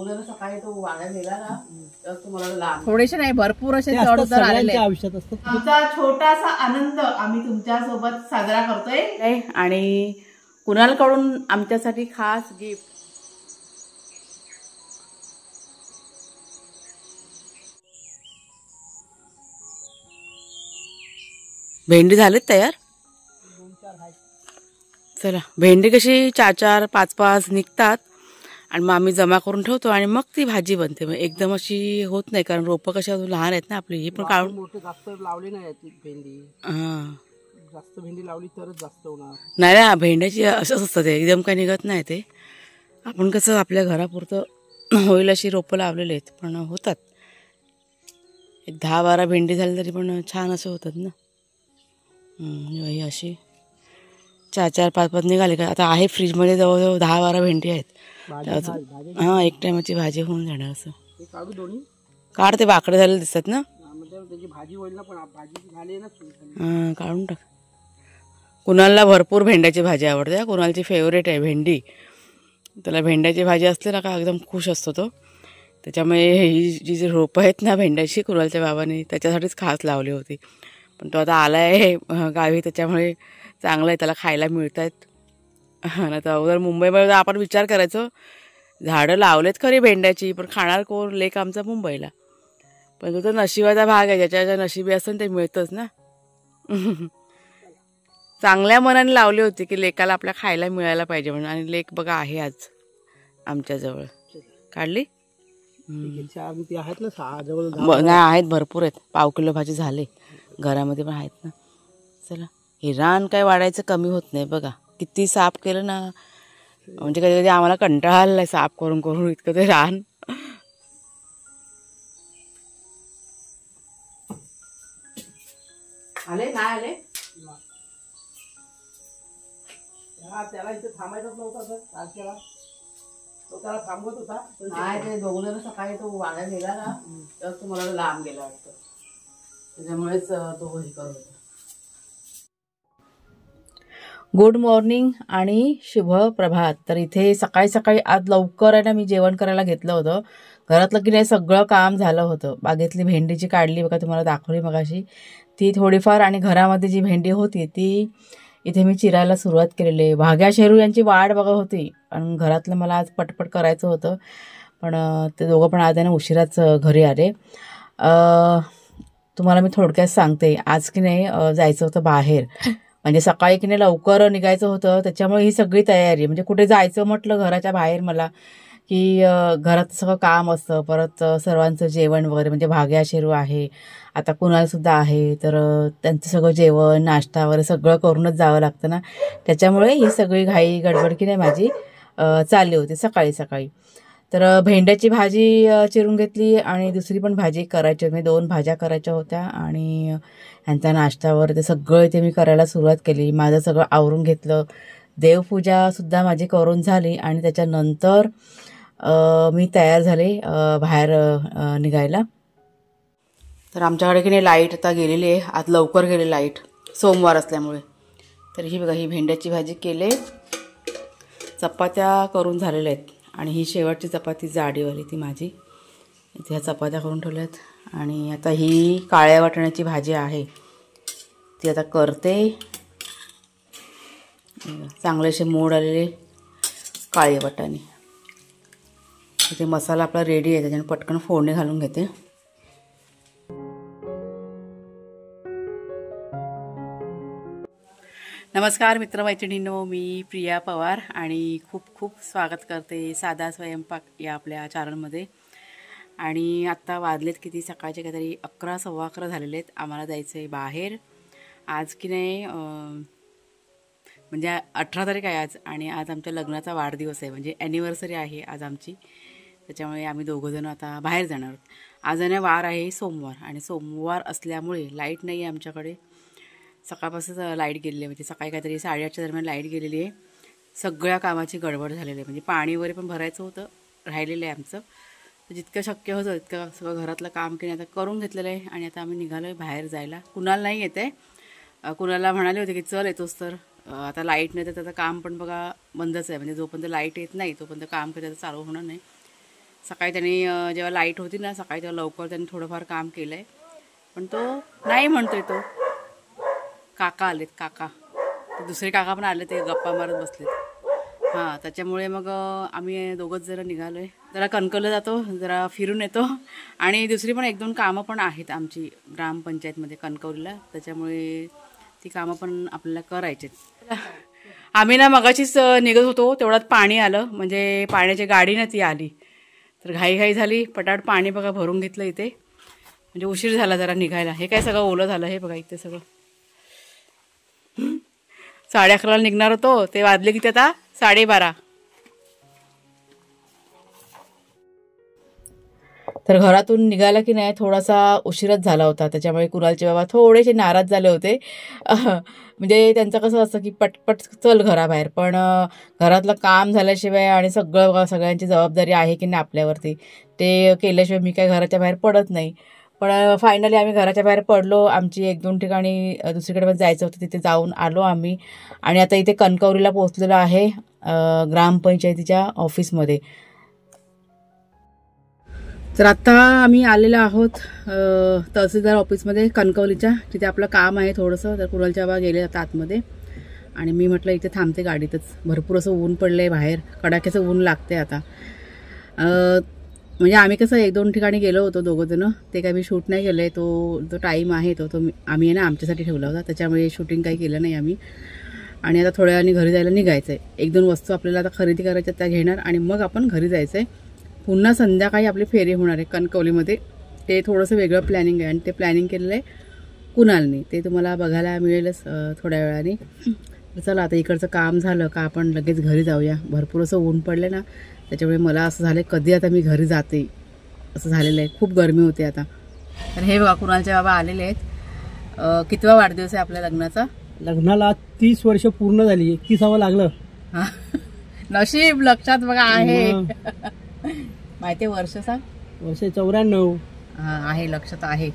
उद्या सकाळी तो वाया गेला ना तर तुम्हाला लहान थोडेसे नाही भरपूर असे ते चढ असतात, उतार आलेले. आयुष्यात असतात. आमचा छोटासा आनंद आम्ही तुमच्यासोबत साजरा करतोय. आणि कुणालकडून आमच्यासाठी खास गिफ्ट भेंडी झालेत तयार? चला भेंडी कशी चार चार पाच पाच निघतात? आणि मग आम्ही जमा करून ठेवतो आणि मग ती भाजी बनते. मग एकदम अशी होत नाही कारण रोपं कशा लहान आहेत ना आपली ही पण काढून मोठे जास्त लावले नाही भेंडी. हां. जास्त भेंडी लावली तरच जास्त होणार. नाही ना भेंड्याची असंच असतं ते एकदम काही निघत नाही ते. आपण कसं आपल्या घरापुरतं होईल अशी रोपं लावलेली आहेत पण होतात. एक दहा बारा भेंडी झाली तरी पण छान असं होतात ना. अशी चार चार पाच पाच निघाले का? आता आहे फ्रीजमध्ये जवळजवळ दहा बारा भेंडी आहेत. हां एक टायमाची भाजी होऊन जाणार असं. काढू ते बाकडे झालेले दिसतात ना? हा, झाली झाली. काढून टाक. कुणालला भरपूर भेंड्याची भाजी आवडते. कुणालची फेवरेट आहे भेंडी. त्याला भेंड्याची भाजी असते ना का एकदम खुश असतो तो. त्याच्यामुळे ही जी जी रोपं आहेत ना भेंड्याची कुणालच्या बाबाने त्याच्यासाठीच खास लावली होती. पण तो आता आला आहे गावी त्याच्यामुळे चांगलं आहे त्याला खायला मिळत आहेत आणि आता अगोदर मुंबईमध्ये तर आपण विचार करायचो. झाडं लावलेत खरी भेंड्याची पण खाणार कोण? लेक आमचा मुंबईला. पण तो तर नशिबाचा भाग आहे ज्याच्या ज्याच्या नशिबी असतं ते मिळतंच ना. चांगल्या मनाने लावली होती की लेकाला आपल्या खायला मिळायला पाहिजे म्हणून. आणि लेक बघा आहे आज आमच्याजवळ. काढली? आहेत ना सहा जवळ नाही आहेत भरपूर आहेत. पाव किलो भाजी झाले. घरामध्ये पण आहेत ना. चला. हे रान काय वाढायचं कमी होत नाही बघा. किती साफ केलं ना. म्हणजे कधी कधी आम्हाला कंटाळा आलाय साफ करून करून इतकं ते रान. आले? काय आले? त्याला इथे थांबायचंच नव्हतं तारखेला तो त्याला थांबवत होता. नाही ते दोघ जण सकाळी तो वाया गेला ना तर तुम्हाला लांब गेला वाटतं. त्याच्यामुळेच तो हे करत होता. गुड मॉर्निंग आणि शुभ प्रभात. तर इथे सकाळी सकाळी आज लवकर आहे ना मी जेवण करायला घेतलं होतं. घरातलं की नाही सगळं काम झालं होतं. बागेतली भेंडीची काढली बघा तुम्हाला दाखवली मगाशी. ती थोडीफार आणि घरामध्ये जी भेंडी होती ती इथे मी चिरायला सुरुवात केलेली आहे. भाग्या शेरू यांची वाढ बघा होती. आणि घरातलं मला आज पटपट करायचं होतं. पण ते दोघं पण आज आहे ना उशिराच घरी आले. तुम्हाला मी थोडक्यात सांगते. आज की नाही जायचं होतं बाहेर. म्हणजे सकाळी की नाही लवकर निघायचं होतं त्याच्यामुळे ही सगळी तयारी. म्हणजे कुठे जायचं म्हटलं घराच्या बाहेर मला की घरात सगळं काम असतं. परत सर्वांचं जेवण वगैरे म्हणजे भाग्या शेरू आहे. आता कुणालसुद्धा आहे तर त्यांचं सगळं जेवण नाश्ता वगैरे सगळं करूनच जावं लागतं ना. त्याच्यामुळे ही सगळी घाई गडबड की नाही माझी चालली होती सकाळी सकाळी. तर भेंड्याची भाजी चिरून घेतली आणि दुसरी पण भाजी करायची मी म्हणजे दोन भाज्या करायच्या होत्या आणि अ, ह्यांचा ते सगळं ते मी करायला सुरुवात केली. माझं सगळं आवरून घेतलं. देवपूजासुद्धा माझी करून झाली आणि त्याच्यानंतर मी तयार झाले बाहेर निघायला. तर आमच्याकडे की नाही लाइट आता गेलेली आहे. आज लवकर गेली लाइट. सोमवार असल्यामुळे. तर ही बघा ही भेंड्याची भाजी केले. चपात्या करून झालेल्या आहेत. आणि ही शेवटची चपाती जाडीवाली ती माझी. इथे ह्या चपात्या करून ठेवल्यात. आणि आता ही काळ्या वाटण्याची भाजी आहे. ती आता करते. चांगले असे मोड आलेले काळे वाटाणे. इथे मसाला आपला रेडी आहे. त्याच्याने पटकन फोडणी घालून घेते. नमस्कार मित्रमैत्रिणींनो मी प्रिया पवार आणि खूप खूप स्वागत करते साधा स्वयंपाक या आपल्या चॅनलमध्ये आणि आत्ता वाजलेत किती सकाळचे काहीतरी अकरा सव्वा अकरा झालेले आहेत आम्हाला जायचं आहे बाहेर. आज की नाही म्हणजे अठरा तारीख आहे आज आणि आज आमच्या लग्नाचा वाढदिवस आहे. म्हणजे ॲनिव्हर्सरी आहे आज आमची. त्याच्यामुळे आम्ही दोघंजणं आता बाहेर जाणार आहोत. आज आहे वार आहे सोमवार आणि सोमवार असल्यामुळे लाइट नाही आहे आमच्याकडे. सकाळपासूनच लाइट गेलेली आहे. म्हणजे सकाळी काहीतरी साडेआठच्या दरम्यान लाइट गेलेली आहे. सगळ्या कामाची गडबड झालेली आहे. म्हणजे पाणी वगैरे पण भरायचं होतं राहिलेलं आहे आमचं. तर जितकं शक्य होतं तितकं सगळं घरातलं काम की आता करून घेतलेलं आहे आणि आता आम्ही निघालो आहे बाहेर जायला. कुणाला नाही येत आहे. कुणाला म्हणाले होते की चल येतोस तर. आता लाइट नाही तर त्याचं काम पण बघा बंदच आहे. म्हणजे जोपर्यंत लाइट येत नाही तोपर्यंत काम काही त्याचं चालू होणार नाही. सकाळी त्यांनी जेव्हा लाइट होती ना सकाळी तेव्हा लवकर त्यांनी थोडंफार काम केलं आहे पण तो नाही म्हणतोय तो. काका आलेत काका. ते दुसरे काका पण आले ते गप्पा मारत बसलेत. हां त्याच्यामुळे मग आम्ही दोघंच जरा निघालो आहे जरा कणकवलं जातो जरा फिरून येतो. आणि दुसरी पण एक दोन कामं पण आहेत आमची ग्रामपंचायतमध्ये कणकवलीला. त्याच्यामुळे ती कामं पण आपल्याला करायचीत आम्ही ना मगाशीच निघत होतो तेवढ्यात पाणी आलं. म्हणजे पाण्याची गाडी ना ती आली. तर घाईघाई झाली. पटाट पाणी बघा भरून घेतलं इथे. म्हणजे उशीर झाला जरा निघायला. हे काय सगळं ओलं झालं हे बघा इथे सगळं. साडे अकराला निघणार होतो ते वाजले किती आता? साडेबारा तर घरातून निघाला की नाही थोडासा उशीरच झाला होता. त्याच्यामुळे कुणालचे बाबा थोडेसे नाराज झाले होते. म्हणजे त्यांचं कसं असतं की पटपट चल घराबाहेर. पण घरातलं काम झाल्याशिवाय आणि सगळं सगळ्यांची जबाबदारी आहे की नाही आपल्यावरती ते केल्याशिवाय मी काय घराच्या बाहेर पडत नाही. पण फायनली आम्ही घराच्या बाहेर पडलो. आमची एक दोन ठिकाणी दुसरीकडे पण जायचं होतं. तिथे जाऊन आलो आम्ही. आणि आता इथे कणकवलीला पोहोचलेलो आहे ग्रामपंचायतीच्या ऑफिसमध्ये. तर आत्ता आम्ही आलेलो आहोत तहसीलदार ऑफिसमध्ये कणकवलीच्या. तिथे आपलं काम आहे थोडंसं तर कुरलच्या बा गेले आता आतमध्ये. आणि मी म्हटलं इथे थांबते गाडीतच. भरपूर असं ऊन पडलं आहे बाहेर. कडाक्याचं ऊन लागते आता. म्हणजे आम्ही कसं एक दोन ठिकाणी गेलो होतो दोघं जण. ते काही मी शूट नाही केलं आहे तो जो टाईम आहे तो तो आम्ही आहे ना आमच्यासाठी ठेवला होता. त्याच्यामुळे शूटिंग काही केलं नाही आम्ही. आणि आता थोड्या वेळाने घरी जायला निघायचं आहे एक दोन वस्तू आपल्याला आता खरेदी करायच्या त्या घेणार आणि मग आपण घरी जायचं आहे पुन्हा संध्याकाळी आपली फेरी होणार आहे कणकवलीमध्ये. ते थोडंसं वेगळं प्लॅनिंग आहे आणि ते प्लॅनिंग केलेलं आहे कुणालनी. ते तुम्हाला बघायला मिळेलच थोड्या वेळाने. चला आता इकडचं काम झालं का आपण लगेच घरी जाऊया. भरपूर असं ऊन पडलं ना. त्याच्यामुळे मला असं झालं कधी आता मी घरी जाते. असं झालेलं आहे. खूप गरमी होते आता. तर हे बघा कुणालचे बाबा आलेले आहेत. कितवा वाढदिवस आहे आपल्या लग्नाचा? लग्नाला तीस वर्ष पूर्ण झाली. एकतीसावं लागलं. हा. नशीब लक्षात बघा आहे. माहिती वर्ष सांग. वर्ष चौऱ्याण्णव. हा आहे लक्षात आहे.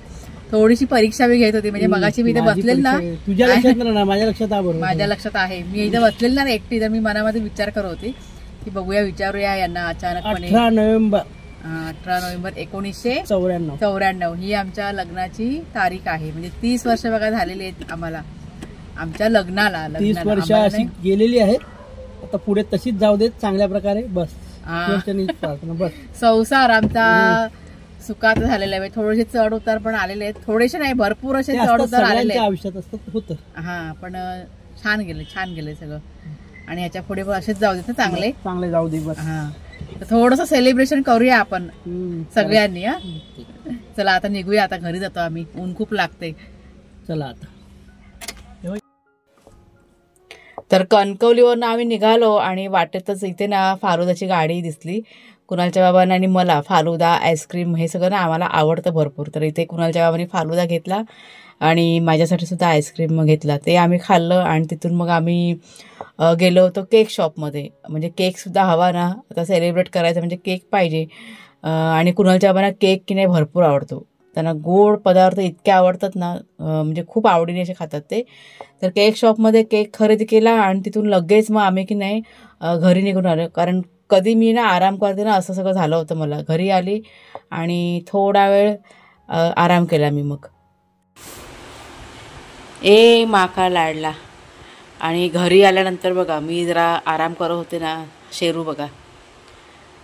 थोडीशी परीक्षा मी घेत होती. म्हणजे मगाशी मी इथे बसलेल ना. तुझ्या लक्षात माझ्या लक्षात माझ्या लक्षात आहे. मी इथे बसलेल ना एकटी तर मी मनामध्ये विचार करत होती. की बघूया विचारूया यांना अचानकपणे. अठरा नोव्हेंबर. अठरा नोव्हेंबर एकोणीसशे चौऱ्याण्णव. चौऱ्याण्णव. ही आमच्या लग्नाची तारीख आहे. म्हणजे तीस वर्ष बघा झालेली आहेत आम्हाला. आमच्या लग्नाला तीस लग्नाला. वर्ष आम्हाला अशी नाही. गेलेली आहेत. आता पुढे तशीच जाऊ देत चांगल्या प्रकारे. बस. हा. प्रार्थना बस. संसार आमचा सुखात झालेला आहे. थोडेसे चढ उतार पण आलेले आहेत. थोडेसे नाही भरपूर असे ते चढ असतात उतार आलेले सगळ्यांच्या आहेत. आयुष्यात असतात होतं. हा पण अं, छान गेले छान गेले सगळं. आणि ह्याच्या पुढे असेच जाऊ देत ना चांगले. चांगले जाऊ दे बस. हा. थोडस सेलिब्रेशन करूया आपण. सगळ्यांनी हा? चला आता निघूया आता घरी जातो आम्ही. ऊन खूप लागते चला आता. तर कणकवलीवरनं आम्ही निघालो आणि वाटेतच इथे ना फालुदाची गाडी दिसली. कुणालच्या बाबांना आणि मला फालुदा आईस्क्रीम हे सगळं ना आम्हाला आवडतं भरपूर. तर इथे कुणालच्या बाबांनी फालुदा घेतला आणि माझ्यासाठी सुद्धा आईस्क्रीम घेतला. ते आम्ही खाल्लं आणि तिथून मग आम्ही गेलो होतो केक शॉपमध्ये म्हणजे केकसुद्धा हवा ना. आता सेलिब्रेट करायचं म्हणजे केक पाहिजे. आणि कुणालच्या बाबांना केक की नाही भरपूर आवडतो. त्यांना गोड पदार्थ इतके आवडतात ना म्हणजे खूप आवडीने असे खातात ते. तर केक शॉपमध्ये केक खरेदी केला आणि तिथून लगेच मग आम्ही की नाही घरी निघून आलो. कारण कधी मी ना आराम करते ना असं सगळं झालं होतं मला. घरी आली आणि थोडा वेळ आराम केला मी मग. ए माका लाडला. आणि घरी आल्यानंतर बघा मी जरा आराम करत होते ना शेरू बघा.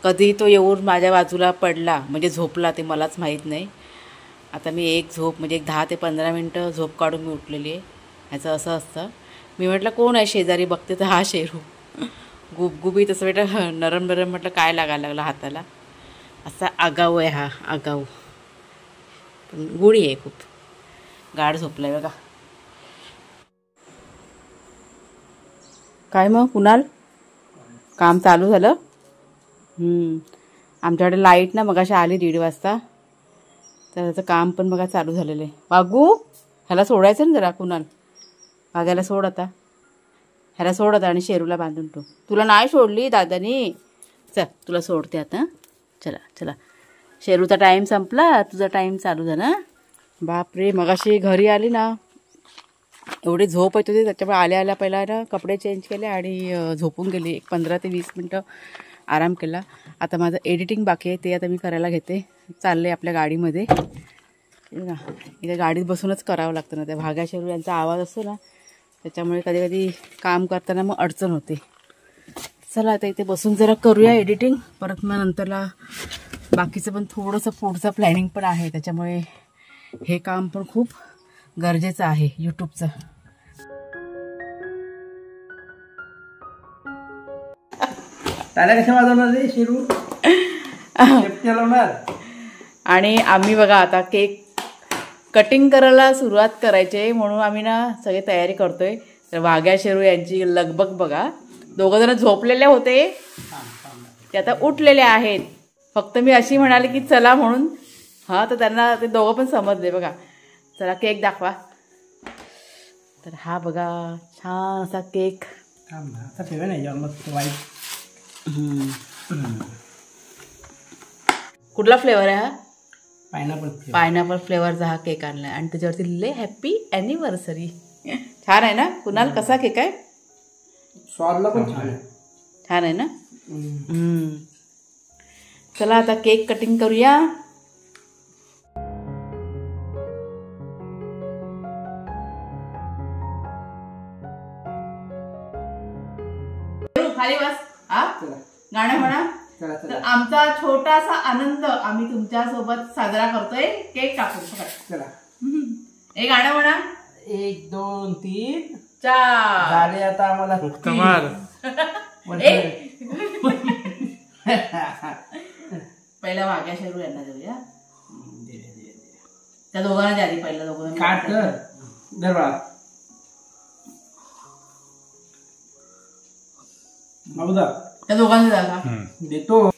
कधी तो येऊन माझ्या बाजूला पडला म्हणजे झोपला ते मलाच माहीत नाही. आता मी एक झोप म्हणजे एक दहा ते पंधरा मिनटं झोप काढून मी उठलेली आहे. ह्याचं असं असतं. मी म्हटलं कोण आहे शेजारी? बघते तर हा शेरू. गुबगुबी तसं बेटा नरम नरम म्हटलं काय लागायला लागला हाताला. असा आगाऊ आहे हा आगाऊ. पण गुढी आहे खूप. गाढ आहे बघा. काय मग कुणाल? काम चालू झालं? आमच्याकडे लाइट ना मगाशी आली दीड वाजता. तर त्याचं काम पण बघा चालू झालेलं आहे. वागू ह्याला सोडायचं ना जरा कुणाल? वाघायला सोड आता. ह्याला सोड आणि शेरूला बांधून ठेव. तुला नाही सोडली दादानी. चल तुला सोडते आता. चला चला. शेरूचा टाईम संपला. तुझा टाईम चालू झाला. बापरे मगाशी घरी आली ना. एवढी झोप येत होती त्याच्यामुळे आल्या आल्या पहिला ना कपडे चेंज केले आणि झोपून गेली. एक पंधरा ते वीस मिनटं आराम केला. आता माझं एडिटिंग बाकी आहे ते आता मी करायला घेते. चालले आपल्या गाडीमध्ये. ना इथे गाडीत बसूनच करावं लागतं ना. त्या भाग्या शेरू यांचा आवाज असतो ना त्याच्यामुळे कधी कधी काम करताना मग अडचण होते. चला आता इथे बसून जरा करूया एडिटिंग परत मग नंतरला बाकीचं पण थोडंसं पुढचं प्लॅनिंग पण आहे. त्याच्यामुळे हे काम पण खूप गरजेचं आहे यूट्यूबचं शिरू? आणि आम्ही बघा आता केक कटिंग करायला सुरुवात करायची म्हणून आम्ही ना सगळी तयारी करतोय. तर वाघ्या शेरू यांची लगबग बघा. दोघं जण झोपलेले होते. ते आता उठलेले आहेत. फक्त मी अशी म्हणाले की चला म्हणून. हां तर त्यांना ते दोघं पण समजले बघा. चला केक दाखवा. तर हा बघा छान असा केक कुठला फ्लेवर आहे हा? पायनापल पायनॅपल फ्लेवरचा हा केक आणलाय आणि त्याच्यावरती लिहिले हॅपी ॲनिव्हर्सरी छान आहे ना? कुणाल कसा केक आहे? स्वादला पण छान आहे. छान आहे ना. चला आता केक कटिंग करूया. खाली बस. हा? गाणं म्हणा. तर आमचा छोटासा आनंद आम्ही तुमच्यासोबत साजरा करतोय. केक कापून पकड. चला. हे गाणं म्हणा. एक दोन तीन. चार. झाले आता आम्हाला ए. पहिला वाघ्या शेरू यांना देऊया. त्या दोघांना द्या आधी पहिला दोघांना. काट कर त्या दोघांना द्या का देतो.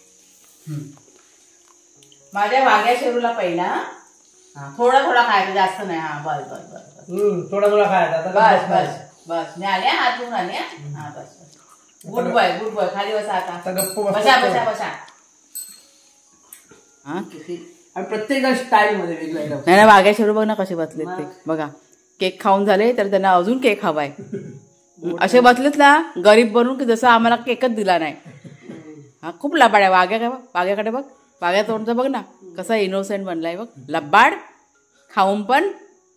माझ्या वाघ्या शेरूला पहिला. हा, थोडा थोडा खायचा जास्त नाही. हा बस बस बस थोडा थोडा खायचा. बस बस बस मी आले हात धुवून आले हा. बस बस. गुड बॉय गुड बॉय खाली बसा आता. बस. बसा बसा हा आणि प्रत्येक स्टाईल मध्ये वेगळं एकदम. नाही वाघ्या शेरू बघ ना कसे बसलेत ते. बघा. केक खाऊन झाले तर त्यांना अजून केक हवाय. असे बसलेत ना गरीब बनून की जसं आम्हाला केकच दिला नाही. हा खूप लबाड आहे वाघ्या काय बघ. वाघ्याकडे बघ वाघ्या तोंडचं बघ ना कसा इनोसेंट बनलाय बघ. लबाड खाऊन पण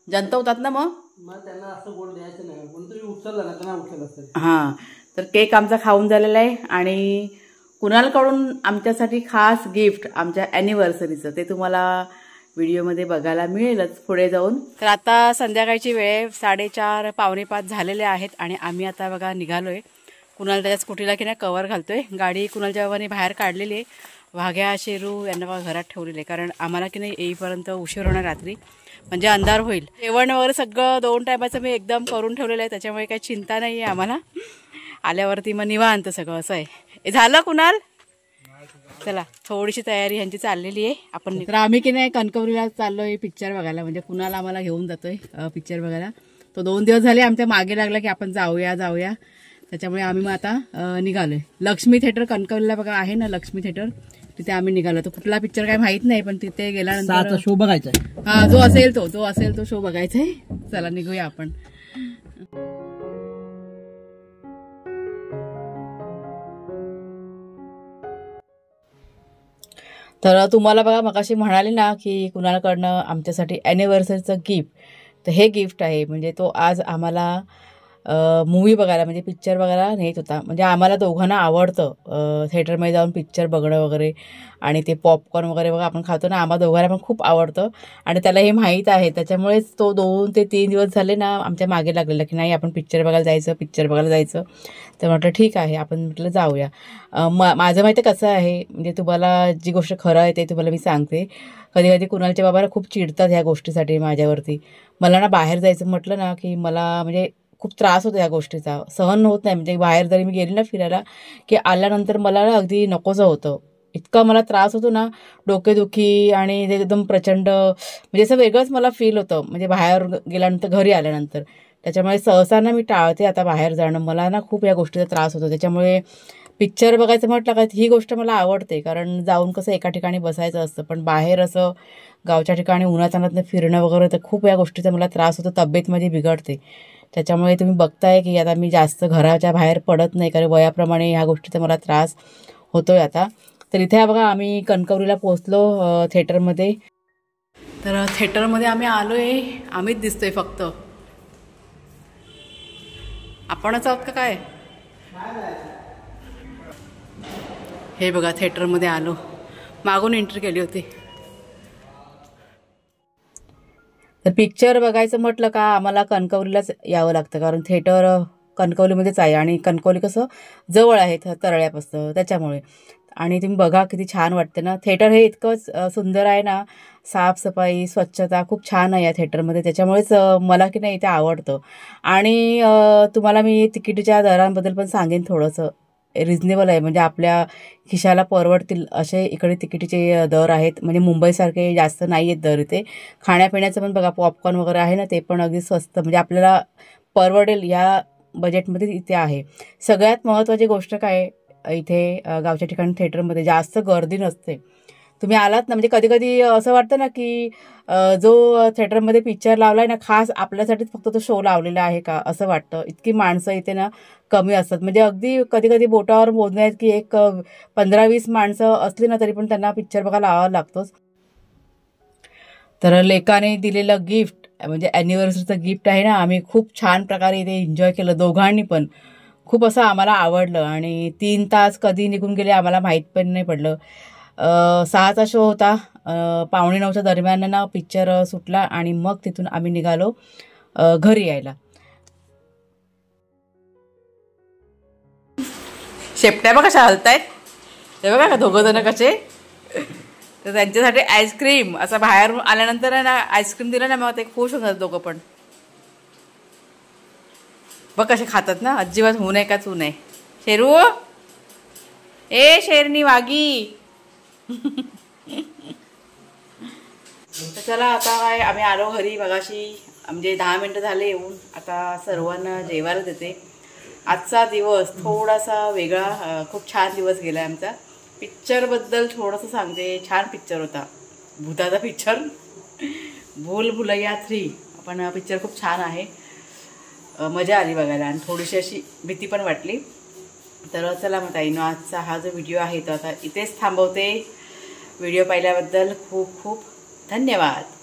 जंतवतात ना मग. मग त्यांना असं गोड द्यायचं नाही. कोणतरी उचललं ना त्यांना उचललं असतं हां तर केक आमचा खाऊन झालेला आहे आणि कुणालकडून आमच्यासाठी खास गिफ्ट आमच्या ॲनिव्हर्सरीचं ते तुम्हाला व्हिडिओमध्ये बघायला मिळेलच पुढे जाऊन. तर आता संध्याकाळची वेळ साडेचार पावणे पाच झालेले आहेत आणि आम्ही आता बघा निघालोय. कुणाल त्याच्या स्कूटीला की नाही कवर घालतोय. गाडी कुणालच्या बाबांनी बाहेर काढलेली आहे. वाघ्या शेरू यांना बघा घरात ठेवलेले आहे. कारण आम्हाला की नाही येईपर्यंत उशीर होणार रात्री. म्हणजे अंधार होईल. जेवण वगैरे सगळं दोन टायमाचं मी एकदम करून ठेवलेलं आहे. त्याच्यामुळे काही चिंता नाही आहे आम्हाला. आल्यावरती मग निवांत सगळं असं आहे. झालं कुणाल? चला थोडीशी तयारी ह्यांची चाललेली आहे. आपण तर आम्ही की नाही कणकवलीला चाललोय पिक्चर बघायला. म्हणजे कुणाला आम्हाला घेऊन जातोय पिक्चर बघायला. तो दोन दिवस झाले आमच्या मागे लागला की आपण जाऊया जाऊया. त्याच्यामुळे आम्ही मग आता निघालोय. लक्ष्मी थिएटर कणकवलीला बघा आहे ना लक्ष्मी थिएटर तिथे आम्ही निघालो. तो कुठला पिक्चर काय माहीत नाही पण तिथे गेल्यानंतर शो बघायचा हा जो असेल तो जो असेल तो शो बघायचा आहे चला निघूया आपण. तर तुम्हाला बघा मगाशी म्हणाले ना की कुणालकडनं आमच्यासाठी ॲनिव्हर्सरीचं गिफ्ट तर हे गिफ्ट आहे. म्हणजे तो आज आम्हाला मूवी बघायला म्हणजे पिक्चर बघायला नेत होता. म्हणजे आम्हाला दोघांना आवडतं थिएटरमध्ये जाऊन पिक्चर बघणं वगैरे आणि ते पॉपकॉर्न वगैरे बघा आपण खातो ना आम्हाला दोघांना पण खूप आवडतं. आणि त्याला हे माहीत आहे त्याच्यामुळेच तो दोन ते तीन दिवस झाले ना आमच्या मागे लागलेला की नाही आपण पिक्चर बघायला जायचं पिक्चर बघायला जायचं. तर म्हटलं ठीक आहे आपण म्हटलं जाऊया. म माझं माहिती आहे कसं आहे म्हणजे तुम्हाला जी गोष्ट खरं आहे ते तुम्हाला मी सांगते. कधी कधी कुणालच्या बाबाला खूप चिडतात ह्या गोष्टीसाठी माझ्यावरती. मला ना बाहेर जायचं म्हटलं ना की मला म्हणजे खूप त्रास होतो या गोष्टीचा. सहन होत नाही. म्हणजे बाहेर जरी मी गेली ना फिरायला की आल्यानंतर मला ना अगदी नकोसं होतं. इतका मला त्रास होतो ना डोकेदुखी आणि ते एकदम प्रचंड म्हणजे असं वेगळंच मला फील होतं. म्हणजे बाहेर गेल्यानंतर घरी आल्यानंतर. त्याच्यामुळे सहसा ना मी टाळते आता बाहेर जाणं. मला ना खूप या गोष्टीचा त्रास होतो. त्याच्यामुळे पिक्चर बघायचं म्हटलं का ही गोष्ट मला आवडते. कारण जाऊन कसं एका ठिकाणी बसायचं असतं. पण बाहेर असं गावच्या ठिकाणी उन्हातानातनं फिरणं वगैरे तर खूप या गोष्टीचा मला त्रास होतो. तब्येत माझी बिघडते. त्याच्यामुळे तुम्ही बघताय की आता मी जास्त घराच्या बाहेर पडत नाही कारण वयाप्रमाणे ह्या गोष्टीचा मला त्रास होतो आहे आता. तर इथे बघा आम्ही कणकवलीला पोचलो थेटरमध्ये थिएटरमध्ये. तर थिएटरमध्ये आम्ही आलो आहे आम्हीच दिसतोय फक्त. आपणच आहोत का काय? हे बघा थिएटरमध्ये आलो. मागून एंट्री केली होती. तर पिक्चर बघायचं म्हटलं का आम्हाला कणकवलीलाच यावं लागतं. कारण थिएटर कणकवलीमध्येच आहे. आणि कणकवली कसं जवळ आहे तरळ्यापासून त्याच्यामुळे. आणि तुम्ही बघा किती छान वाटते ना. थिएटर हे इतकंच सुंदर आहे ना. साफसफाई स्वच्छता खूप छान आहे या थिएटरमध्ये त्याच्यामुळेच मला की नाही ते आवडतं. आणि तुम्हाला मी तिकीटच्या दरांबद्दल पण सांगेन थोडंसं. रिजनेबल आहे. म्हणजे आपल्या खिशाला परवडतील असे इकडे तिकिटीचे दर आहेत. म्हणजे मुंबईसारखे जास्त नाही आहेत दर इथे. खाण्यापिण्याचं पण बघा पॉपकॉर्न वगैरे आहे ना ते पण अगदी स्वस्त. म्हणजे आपल्याला परवडेल या बजेटमध्ये इथे आहे. सगळ्यात महत्त्वाची गोष्ट काय इथे गावच्या ठिकाणी थिएटरमध्ये जास्त गर्दी नसते. तुम्ही आलात ना म्हणजे कधी कधी असं वाटतं ना की जो थिएटरमध्ये पिक्चर लावला आहे ना खास आपल्यासाठीच फक्त तो शो लावलेला आहे का असं वाटतं. इतकी माणसं इथे ना कमी असतात. म्हणजे अगदी कधी कधी बोटावर मोजण्यात आहेत की एक पंधरा वीस माणसं असली ना तरी पण त्यांना पिक्चर बघायला लावावा लागतोच. तर लेकाने दिलेलं गिफ्ट म्हणजे ॲनिव्हर्सरीचं गिफ्ट आहे ना आम्ही खूप छान प्रकारे इथे एन्जॉय केलं दोघांनी पण. खूप असं आम्हाला आवडलं आणि तीन तास कधी निघून गेले आम्हाला माहीत पण नाही पडलं. सहाचा शो होता. पावणे नऊच्या दरम्यान ना पिक्चर सुटला आणि मग तिथून आम्ही निघालो घरी यायला. शेपट्या बघा कशा हलतायत. ते बघा का दोघं जण कसे. तर त्यांच्यासाठी आईस्क्रीम असं बाहेर आल्यानंतर ना आईस्क्रीम दिलं ना मग ते खुश होतात दोघं पण. बघ कसे खातात ना. अजिबात होऊ नये काच होऊ नये. शेरू. ए शेरनी वागी. तर चला आता काय आम्ही आलो घरी बघाशी म्हणजे दहा मिनटं झाले येऊन. आता सर्वांना जेवायला देते. आजचा दिवस थोडासा वेगळा खूप छान दिवस गेला आमचा. पिक्चरबद्दल थोडंसं सांगते. छान पिक्चर होता. भूताचा पिक्चर भूल भुलैया थ्री पण पिक्चर खूप छान आहे. मजा आली बघायला आणि थोडीशी अशी भीती पण वाटली. तर चला मग ताईनो आजचा हा जो व्हिडिओ आहे तो आता इथेच थांबवते. व्हिडिओ पाहिल्याबद्दल खूप खूप धन्यवाद.